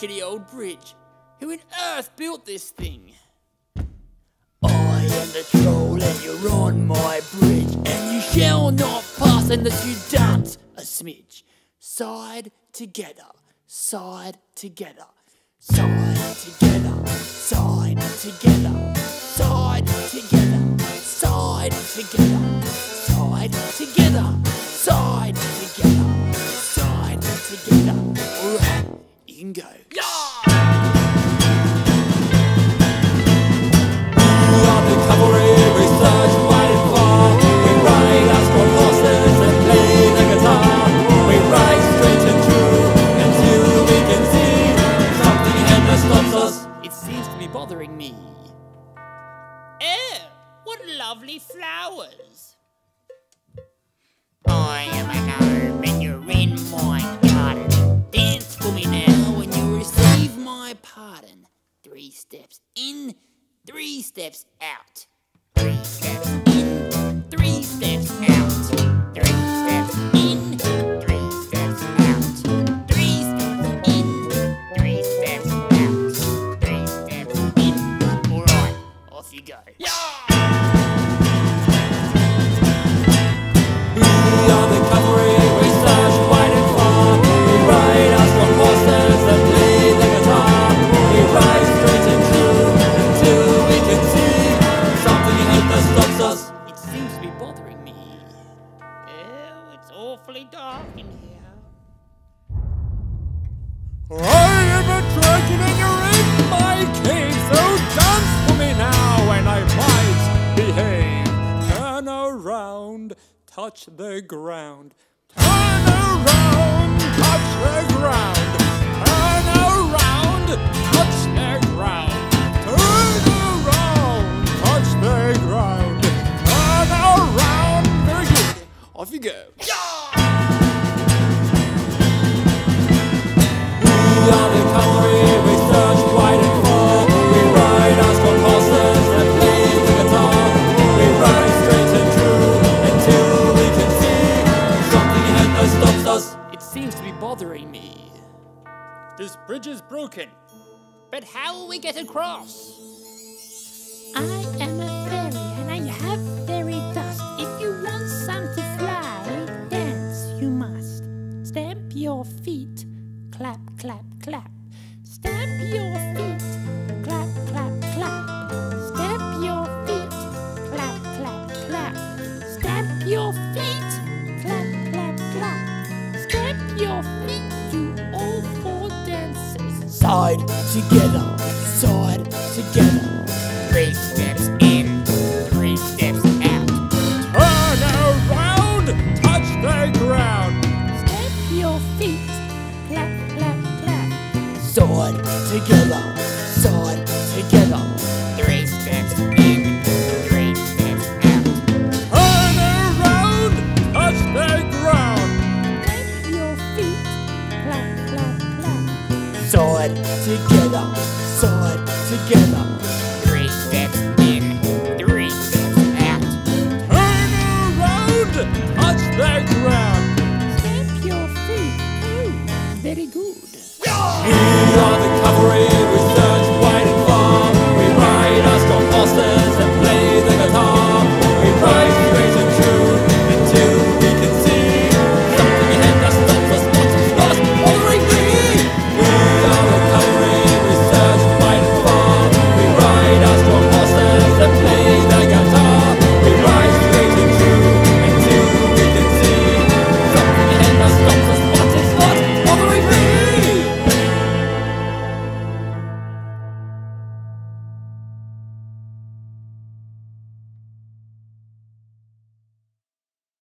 rickety old bridge. Who on earth built this thing? I am the troll and you're on my bridge. And you shall not pass unless you dance a smidge. Side together, side together, side together, side together, side together, side together, side together, side together, side together. Alright, you can go. Bothering me. Oh, what lovely flowers. I am a gnome and you're in my garden. Dance for me now oh, and you'll receive my pardon. Three steps in, three steps out. I am a dragon in my cave, so dance for me now and I might behave. Turn around, touch the ground. Turn around, touch the ground. Turn around, touch the ground. Turn around, touch the ground. Turn around, very good. Off you go. We seems to be bothering me. This bridge is broken. But how will we get across? I am a fairy and I have fairy dust. If you want some to fly, dance you must. Stamp your feet, clap, clap, clap. Stamp your feet, together, side together. Three steps in, three steps out. Turn around, touch the ground. Step your feet, clap, clap, clap. Side together, side together. together, side together.